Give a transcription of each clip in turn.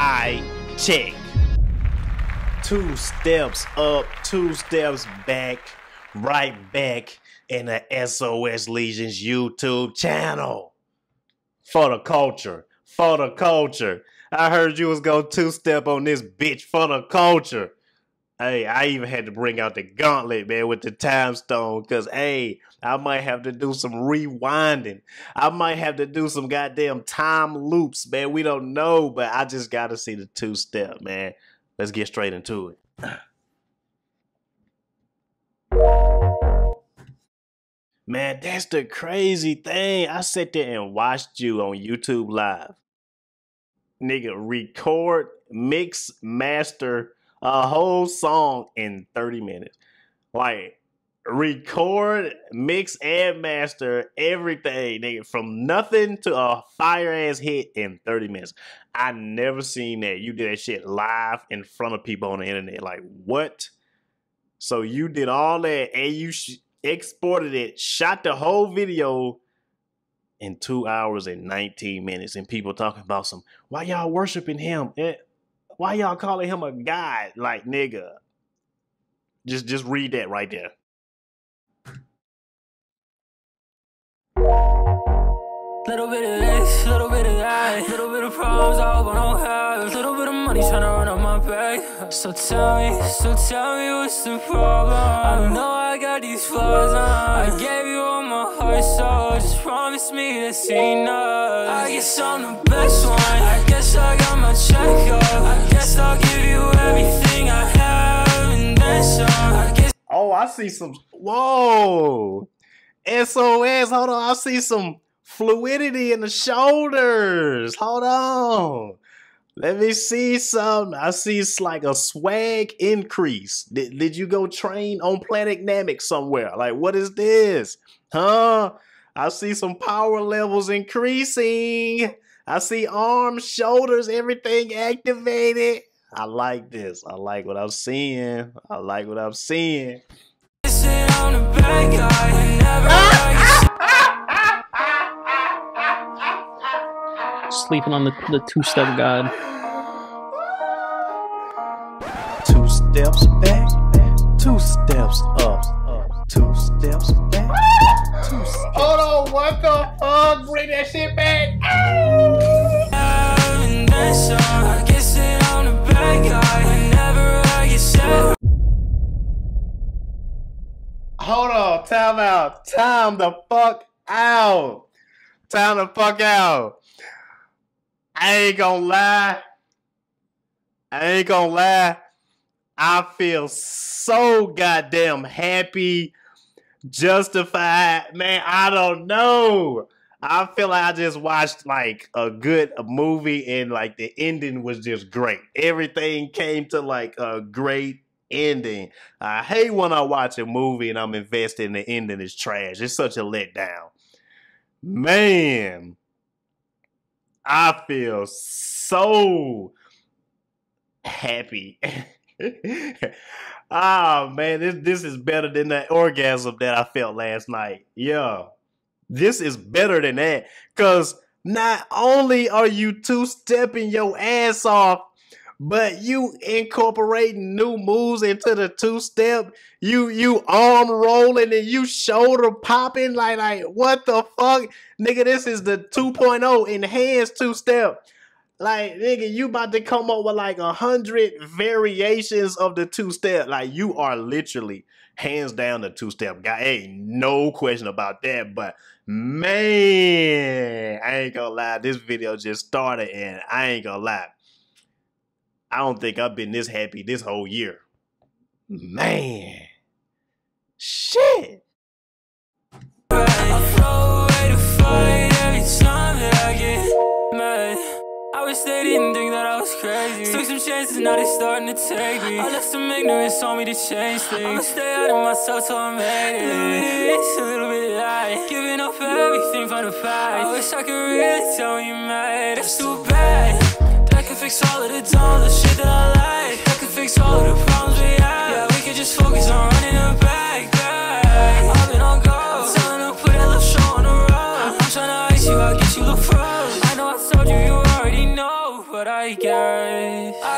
I check. Two steps up, two steps back, right back in the SOS Lesion's YouTube channel. For the culture, for the culture. I heard you was gonna two step on this bitch for the culture. Hey, I even had to bring out the gauntlet, man, with the time stone, cause hey, I might have to do some rewinding. I might have to do some goddamn time loops, man. We don't know, but I just gotta see the two step, man. Let's get straight into it. Man, that's the crazy thing. I sat there and watched you on YouTube Live. Nigga, record, mix, master a whole song in 30 minutes. Like, record, mix, and master everything, nigga, from nothing to a fire ass hit in 30 minutes. I never seen that. You did that shit live in front of people on the internet. Like, what? So you did all that and you exported it, shot the whole video in two hours and 19 minutes, and people talking about some, why y'all worshiping him? Eh, why y'all calling him a god? Like, nigga. Just just read that right there. Little bit of this, little bit of that, little bit of problems I hope I don't have, little bit of money trying to run up my back. So tell me, so tell me what's the problem? I know I got these flaws. I gave you just promise me enough. I guess I'm the best one. I guess I got my. I guess I'll give you everything I have and then some. I guess. Oh, I see some. Whoa. SOS. Hold on. I see some fluidity in the shoulders. Hold on. Let me see some. I see it's like a swag increase. Did, did you go train on Planet Namek somewhere? Like, what is this? Huh? I see some power levels increasing. I see arms, shoulders, everything activated. I like this. I like what I'm seeing. I like what I'm seeing. Sleeping on the, the two step god. Two steps back, two steps up, two steps back, two steps. Hold on, what the fuck? Bring that shit back. have and then some. I get sit on the bad guy whenever I get set. Hold on, time out. Time the fuck out. Time the fuck out. I ain't gonna lie. I ain't gonna lie. I feel so goddamn happy, justified. Man, I don't know. I feel like I just watched like a good movie and like the ending was just great. Everything came to like a great ending. I hate when I watch a movie and I'm invested in the ending is trash. It's such a letdown. Man, I feel so happy. oh man, this this is better than that orgasm that I felt last night. Yeah. This is better than that. Cause not only are you two stepping your ass off, but you incorporating new moves into the two step. You you arm rolling and you shoulder popping like like what the fuck, nigga? This is the 2.0 enhanced two step. Like nigga, you about to come up with like a hundred variations of the two step. Like you are literally hands down the two step guy. Ain't no question about that. But man, I ain't gonna lie. This video just started and I ain't gonna lie. I don't think I've been this happy this whole year. Man. Shit. I throw away the fight every time that I get mad. I wish they didn't think that I was crazy. Took some chances, now they starting to take me. I left some ignorance on me to change things. I'ma stay out of myself till I made it. A little bit of this, a little bit of that. Giving up everything from the past. I wish I could really tell you, man. That's too bad.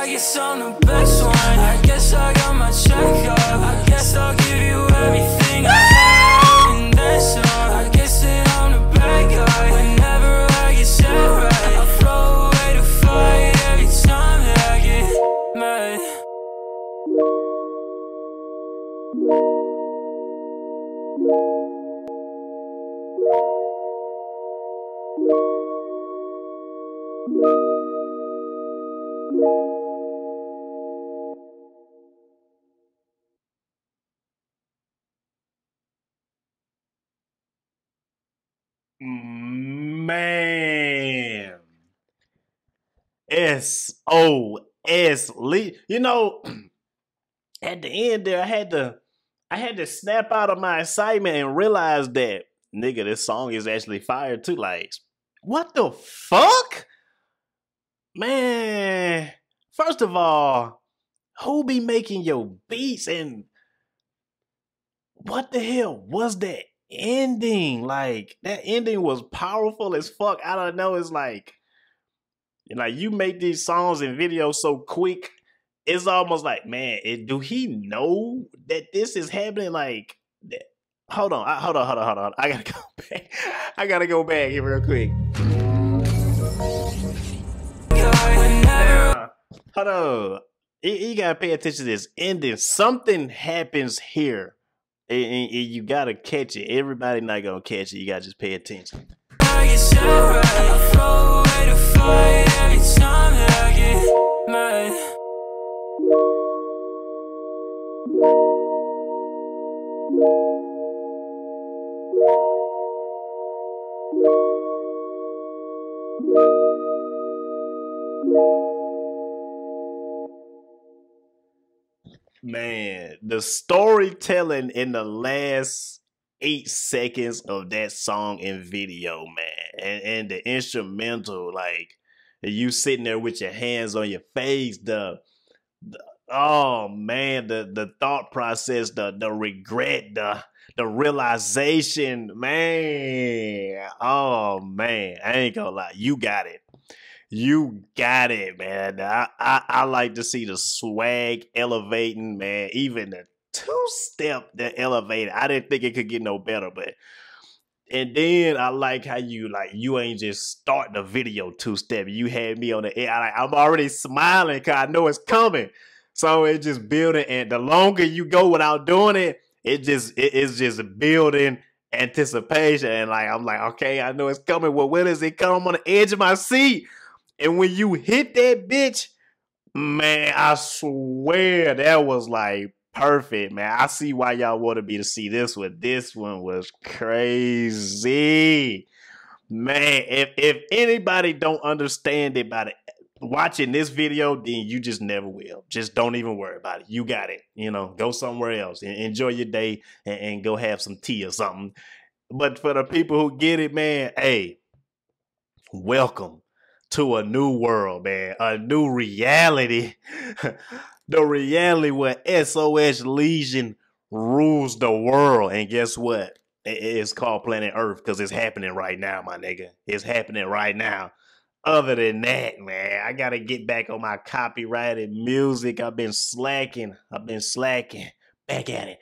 I guess I'm the best one. I guess I got my check up. I guess I'll give you everything I have and. I guess that I'm the bad guy. Whenever I get right, I throw away the fight every time that I get mad. Man. S O S Lee. You know, at the end there, I had to I had to snap out of my excitement and realize that nigga, this song is actually fire too. Like, what the fuck? Man, first of all, who be making your beats and what the hell was that ending? Like that ending was powerful as fuck. I don't know. It's like, like you make these songs and videos so quick. It's almost like, man, it, do he know that this is happening? Like, that- hold on, I, hold on, hold on, hold on. I gotta go back. I gotta go back here real quick. Uh, hold on. You, you gotta pay attention to this ending. Something happens here. And, and- and you gotta catch it. Everybody not gonna catch it. You gotta just pay attention. Man, the storytelling in the last eight seconds of that song and video, man, and, and the instrumental, like you sitting there with your hands on your face, the, the oh man, the the thought process, the the regret, the the realization, man. Oh man, I ain't gonna lie, you got it. You got it, man. I, I, I like to see the swag elevating, man. Even the two step that elevated. I didn't think it could get no better, but and then I like how you like you ain't just start the video two step. You had me on the air. I, I'm already smiling because I know it's coming. So it's just building, and the longer you go without doing it, it just it is just building anticipation. And like I'm like, okay, I know it's coming. Well, when does it come? I'm on the edge of my seat. And when you hit that bitch, man, I swear that was like perfect, man. I see why y'all wanted me to see this one. This one was crazy. Man, if if anybody don't understand it by the watching this video, then you just never will. Just don't even worry about it. You got it. You know, go somewhere else and enjoy your day and, and go have some tea or something. But for the people who get it, man, hey, welcome to a new world, man, a new reality. the reality where SOS Lesion rules the world. And guess what? It's called Planet Earth because it's happening right now, my nigga. It's happening right now. Other than that, man, I gotta get back on my copyrighted music. I've been slacking. I've been slacking. Back at it.